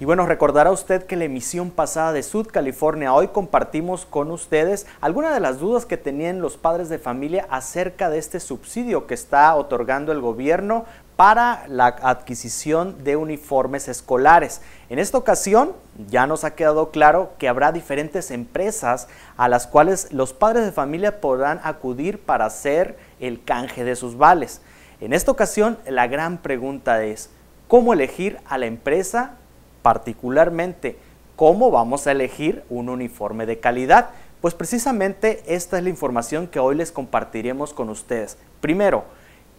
Y bueno, recordará usted que la emisión pasada de Sud California hoy compartimos con ustedes algunas de las dudas que tenían los padres de familia acerca de este subsidio que está otorgando el gobierno para la adquisición de uniformes escolares. En esta ocasión ya nos ha quedado claro que habrá diferentes empresas a las cuales los padres de familia podrán acudir para hacer el canje de sus vales. En esta ocasión la gran pregunta es, ¿cómo elegir a la empresa particularmente cómo vamos a elegir un uniforme de calidad. Pues precisamente esta es la información que hoy les compartiremos con ustedes. Primero,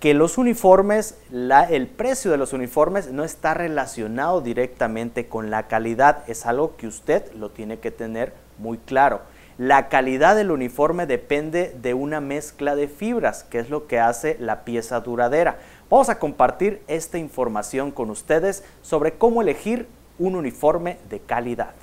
que los uniformes, el precio de los uniformes no está relacionado directamente con la calidad, es algo que usted lo tiene que tener muy claro. La calidad del uniforme depende de una mezcla de fibras, que es lo que hace la pieza duradera. Vamos a compartir esta información con ustedes sobre cómo elegir un uniforme de calidad.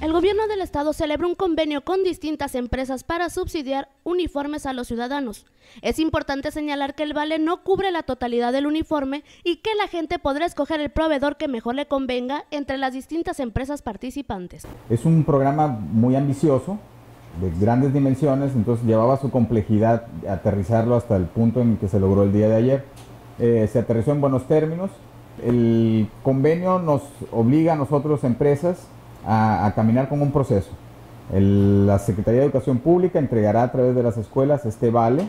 El gobierno del estado celebró un convenio con distintas empresas para subsidiar uniformes a los ciudadanos. Es importante señalar que el vale no cubre la totalidad del uniforme y que la gente podrá escoger el proveedor que mejor le convenga entre las distintas empresas participantes. Es un programa muy ambicioso, de grandes dimensiones, entonces llevaba su complejidad aterrizarlo hasta el punto en que se logró el día de ayer. Eh, se aterrizó en buenos términos, el convenio nos obliga a nosotros, empresas, a, caminar con un proceso. la Secretaría de Educación Pública entregará a través de las escuelas este vale,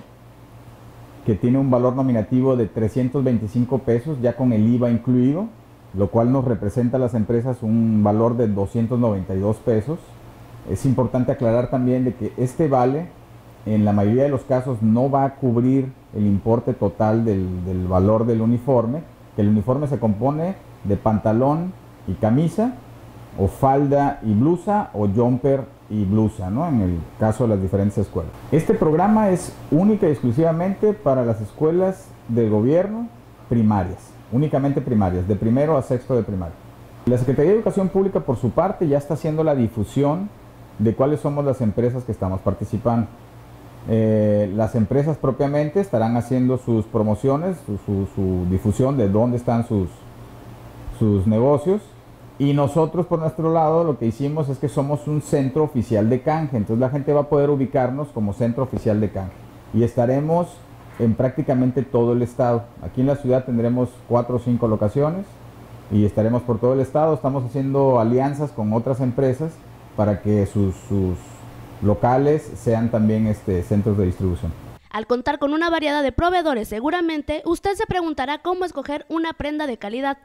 que tiene un valor nominativo de 325 pesos, ya con el IVA incluido, lo cual nos representa a las empresas un valor de 292 pesos. Es importante aclarar también de que este vale, en la mayoría de los casos, no va a cubrir el importe total del valor del uniforme, que el uniforme se compone de pantalón y camisa, o falda y blusa, o jumper y blusa, ¿no? en el caso de las diferentes escuelas. Este programa es única y exclusivamente para las escuelas de gobierno primarias, únicamente primarias, de primero a sexto de primaria. La Secretaría de Educación Pública, por su parte, ya está haciendo la difusión de cuáles somos las empresas que estamos participando. Eh, las empresas propiamente estarán haciendo sus promociones, su, difusión de dónde están sus, negocios. Y nosotros por nuestro lado lo que hicimos es que somos un centro oficial de canje. Entonces la gente va a poder ubicarnos como centro oficial de canje. Y estaremos en prácticamente todo el estado. Aquí en la ciudad tendremos cuatro o cinco locaciones y estaremos por todo el estado. Estamos haciendo alianzas con otras empresas para que sus locales sean también este, centros de distribución. Al contar con una variedad de proveedores, seguramente usted se preguntará cómo escoger una prenda de calidad.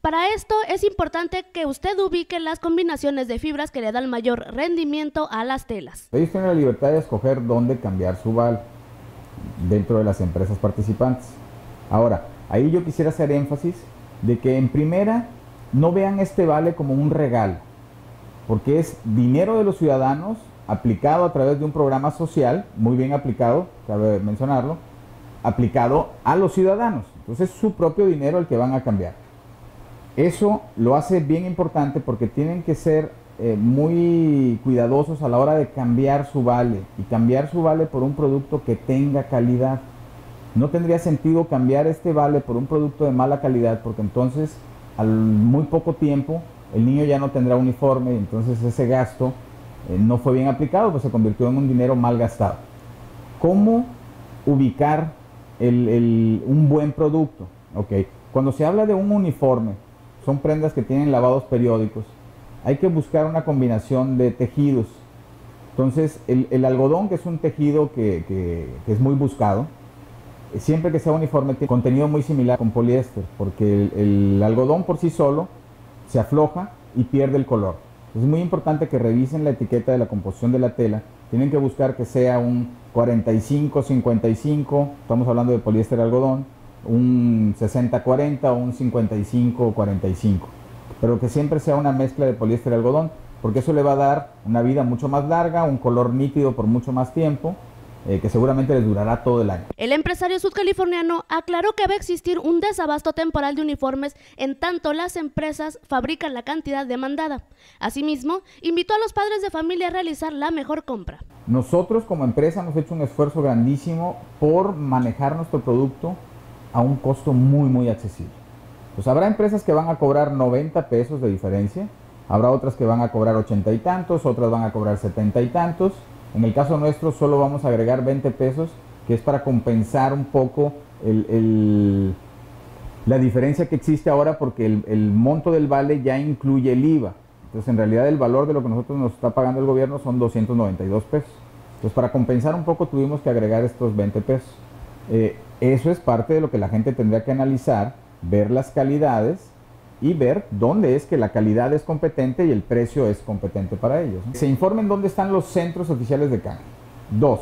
Para esto es importante que usted ubique las combinaciones de fibras que le dan mayor rendimiento a las telas. Ellos tienen la libertad de escoger dónde cambiar su val dentro de las empresas participantes. Ahora, ahí yo quisiera hacer énfasis de que en primera no vean este vale como un regalo, porque es dinero de los ciudadanos aplicado a través de un programa social, muy bien aplicado, cabe mencionarlo, aplicado a los ciudadanos. Entonces es su propio dinero el que van a cambiar. Eso lo hace bien importante porque tienen que ser eh, muy cuidadosos a la hora de cambiar su vale y cambiar su vale por un producto que tenga calidad. No tendría sentido cambiar este vale por un producto de mala calidad porque entonces al muy poco tiempo el niño ya no tendrá uniforme y entonces ese gasto eh, no fue bien aplicado, pues se convirtió en un dinero mal gastado. ¿Cómo ubicar un buen producto? Okay. Cuando se habla de un uniforme, son prendas que tienen lavados periódicos, hay que buscar una combinación de tejidos. Entonces, el, algodón, que es un tejido que, es muy buscado, eh, siempre que sea uniforme, tiene contenido muy similar con poliéster, porque el algodón por sí solo se afloja y pierde el color. Es muy importante que revisen la etiqueta de la composición de la tela. Tienen que buscar que sea un 45-55, estamos hablando de poliéster algodón, un 60-40 o un 55-45. Pero que siempre sea una mezcla de poliéster algodón, porque eso le va a dar una vida mucho más larga, un color nítido por mucho más tiempo eh, que seguramente les durará todo el año. El empresario sudcaliforniano aclaró que va a existir un desabasto temporal de uniformes en tanto las empresas fabrican la cantidad demandada. Asimismo, invitó a los padres de familia a realizar la mejor compra. Nosotros como empresa hemos hecho un esfuerzo grandísimo por manejar nuestro producto a un costo muy muy accesible. Pues habrá empresas que van a cobrar 90 pesos de diferencia, habrá otras que van a cobrar 80 y tantos, otras van a cobrar 70 y tantos. En el caso nuestro solo vamos a agregar 20 pesos, que es para compensar un poco la diferencia que existe ahora porque el, monto del vale ya incluye el IVA. Entonces, en realidad el valor de lo que nosotros nos está pagando el gobierno son 292 pesos. Entonces, para compensar un poco tuvimos que agregar estos 20 pesos. Eh, eso es parte de lo que la gente tendría que analizar, ver las calidades y ver dónde es que la calidad es competente y el precio es competente para ellos. Se informen dónde están los centros oficiales de canje. Dos,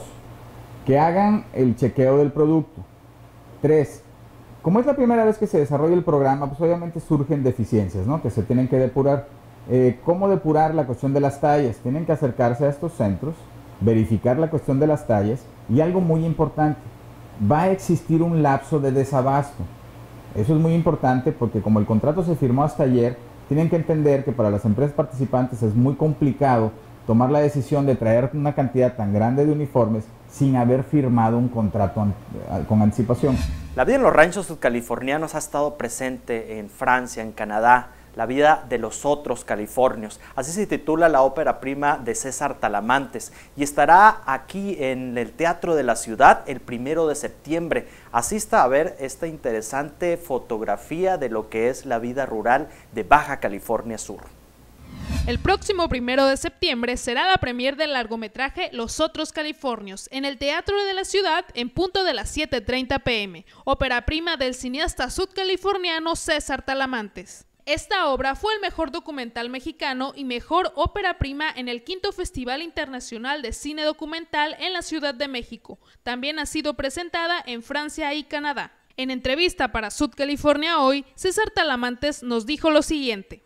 que hagan el chequeo del producto. Tres, como es la primera vez que se desarrolla el programa, pues obviamente surgen deficiencias, ¿no? Que se tienen que depurar. Eh, ¿Cómo depurar la cuestión de las tallas? Tienen que acercarse a estos centros, verificar la cuestión de las tallas y algo muy importante, va a existir un lapso de desabasto. Eso es muy importante porque como el contrato se firmó hasta ayer, tienen que entender que para las empresas participantes es muy complicado tomar la decisión de traer una cantidad tan grande de uniformes sin haber firmado un contrato con anticipación. La vida en los ranchos californianos ha estado presente en Francia, en Canadá, la vida de los otros californios. Así se titula la ópera prima de César Talamantes y estará aquí en el Teatro de la Ciudad el primero de septiembre. Asista a ver esta interesante fotografía de lo que es la vida rural de Baja California Sur. El próximo primero de septiembre será la premier del largometraje Los Otros Californios en el Teatro de la Ciudad en punto de las 7.30 pm, ópera prima del cineasta sudcaliforniano César Talamantes. Esta obra fue el mejor documental mexicano y mejor ópera prima en el quinto Festival Internacional de Cine Documental en la Ciudad de México. También ha sido presentada en Francia y Canadá. En entrevista para Sud California Hoy, César Talamantes nos dijo lo siguiente.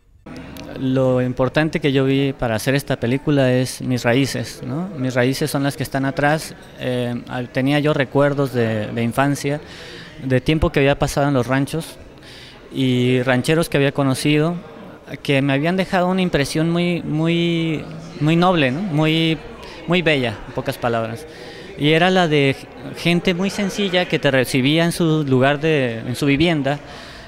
Lo importante que yo vi para hacer esta película es mis raíces, Mis raíces son las que están atrás. Eh, tenía yo recuerdos de, de infancia, de tiempo que había pasado en los ranchos, y rancheros que había conocido que me habían dejado una impresión muy, muy, muy noble, muy, muy bella, en pocas palabras. Y era la de gente muy sencilla que te recibía en su lugar, de, en su vivienda,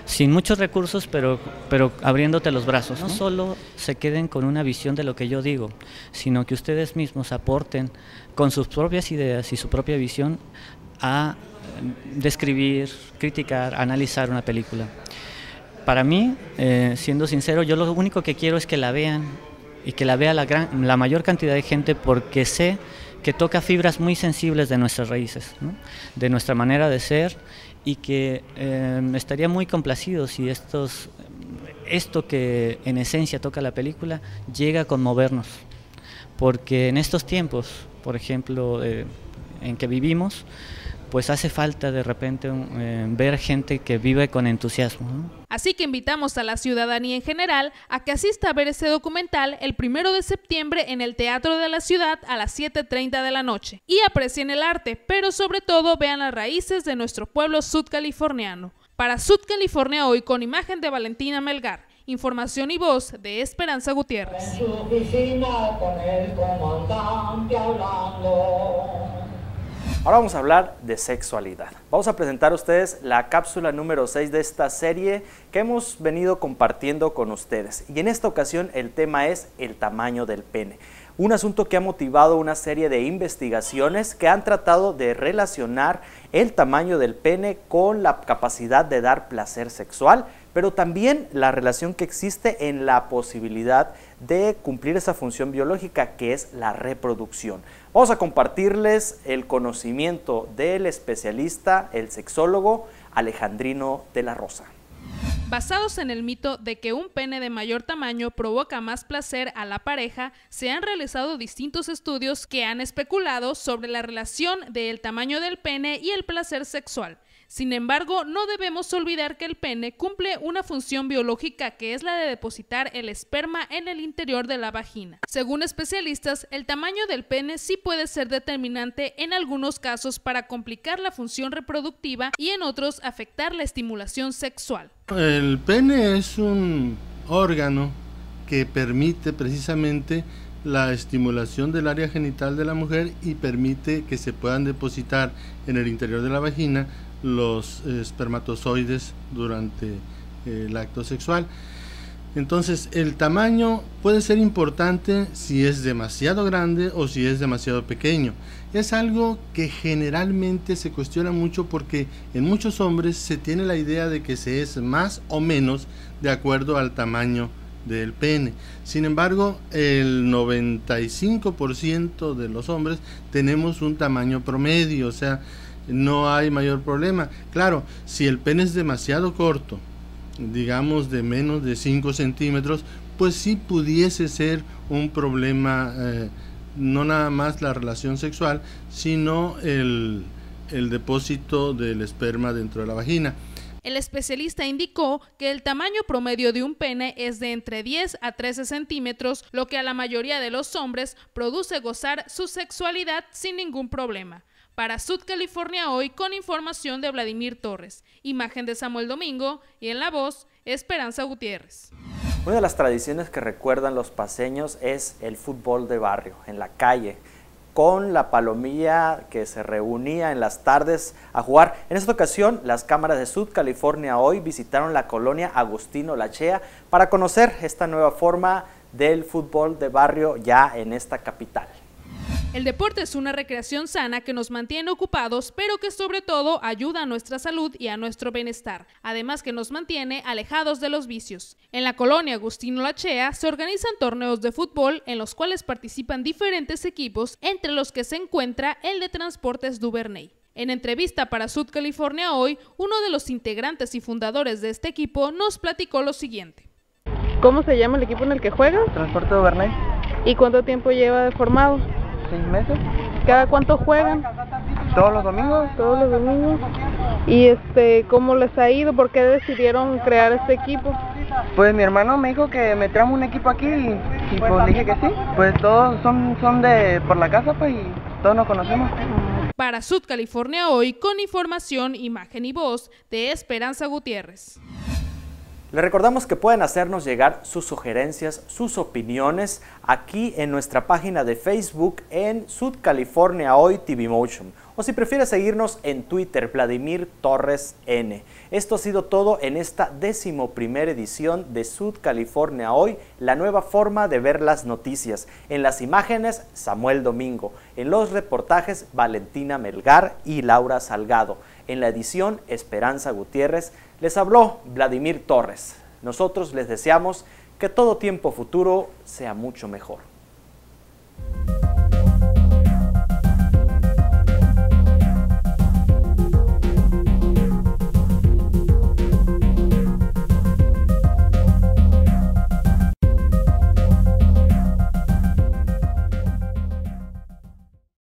sin muchos recursos, pero, pero abriéndote los brazos. No solo se queden con una visión de lo que yo digo, sino que ustedes mismos aporten con sus propias ideas y su propia visión a describir, criticar, analizar una película para mí, eh, siendo sincero, yo lo único que quiero es que la vean y que la vea la, mayor cantidad de gente porque sé que toca fibras muy sensibles de nuestras raíces, de nuestra manera de ser y que eh, estaría muy complacido si esto que en esencia toca la película llega a conmovernos. Porque en estos tiempos, por ejemplo, eh, en que vivimos, pues hace falta de repente eh, ver gente que vive con entusiasmo. Así que invitamos a la ciudadanía en general a que asista a ver este documental el primero de septiembre en el Teatro de la Ciudad a las 7.30 de la noche y aprecien el arte, pero sobre todo vean las raíces de nuestro pueblo sudcaliforniano. Para Sud California Hoy con imagen de Valentina Melgar. Información y voz de Esperanza Gutiérrez. Ahora vamos a hablar de sexualidad. Vamos a presentar a ustedes la cápsula número 6 de esta serie que hemos venido compartiendo con ustedes. Y en esta ocasión el tema es el tamaño del pene. Un asunto que ha motivado una serie de investigaciones que han tratado de relacionar el tamaño del pene con la capacidad de dar placer sexual, pero también la relación que existe en la posibilidad de cumplir esa función biológica que es la reproducción. Vamos a compartirles el conocimiento del especialista, el sexólogo Alejandrino de la Rosa. Basados en el mito de que un pene de mayor tamaño provoca más placer a la pareja, se han realizado distintos estudios que han especulado sobre la relación del tamaño del pene y el placer sexual. Sin embargo, no debemos olvidar que el pene cumple una función biológica que es la de depositar el esperma en el interior de la vagina. Según especialistas, el tamaño del pene sí puede ser determinante en algunos casos para complicar la función reproductiva y en otros afectar la estimulación sexual. El pene es un órgano que permite precisamente la estimulación del área genital de la mujer y permite que se puedan depositar en el interior de la vagina los espermatozoides durante el acto sexual. Entonces, el tamaño puede ser importante si es demasiado grande o si es demasiado pequeño. Es algo que generalmente se cuestiona mucho porque en muchos hombres se tiene la idea de que se es más o menos de acuerdo al tamaño del pene. Sin embargo, el 95% de los hombres tenemos un tamaño promedio, o sea, no hay mayor problema. Claro, si el pene es demasiado corto, digamos de menos de 5 centímetros, pues sí pudiese ser un problema, eh, no nada más la relación sexual, sino el, el depósito del esperma dentro de la vagina. El especialista indicó que el tamaño promedio de un pene es de entre 10 a 13 centímetros, lo que a la mayoría de los hombres produce gozar su sexualidad sin ningún problema. Para Sud California Hoy, con información de Vladimir Torres, imagen de Samuel Domingo y en la voz, Esperanza Gutiérrez. Una de las tradiciones que recuerdan los paseños es el fútbol de barrio, en la calle con la palomilla que se reunía en las tardes a jugar. En esta ocasión, las cámaras de Sud California hoy visitaron la colonia Agustino Lachea para conocer esta nueva forma del fútbol de barrio ya en esta capital. El deporte es una recreación sana que nos mantiene ocupados, pero que sobre todo ayuda a nuestra salud y a nuestro bienestar, además que nos mantiene alejados de los vicios. En la colonia Agustino Lachea se organizan torneos de fútbol en los cuales participan diferentes equipos, entre los que se encuentra el de Transportes Duvernay. En entrevista para Sud California Hoy, uno de los integrantes y fundadores de este equipo nos platicó lo siguiente. ¿Cómo se llama el equipo en el que juega? Transporte Duvernay. ¿Y cuánto tiempo lleva formado? Seis meses. ¿Cada cuánto juegan? Todos los domingos. Todos los domingos. ¿Y este cómo les ha ido? ¿Por qué decidieron crear este equipo? Pues mi hermano me dijo que metiéramos un equipo aquí y, pues dije que sí. Pues todos son, son de por la casa pues y todos nos conocemos. Para Sud California hoy con información, imagen y voz de Esperanza Gutiérrez. Les recordamos que pueden hacernos llegar sus sugerencias, sus opiniones aquí en nuestra página de Facebook en Sud California Hoy TV Motion o si prefiere seguirnos en Twitter Vladimir Torres N. Esto ha sido todo en esta décimo primera edición de Sud California Hoy, la nueva forma de ver las noticias. En las imágenes Samuel Domingo, en los reportajes Valentina Melgar y Laura Salgado, en la edición Esperanza Gutiérrez. Les habló Vladimir Torres. Nosotros les deseamos que todo tiempo futuro sea mucho mejor.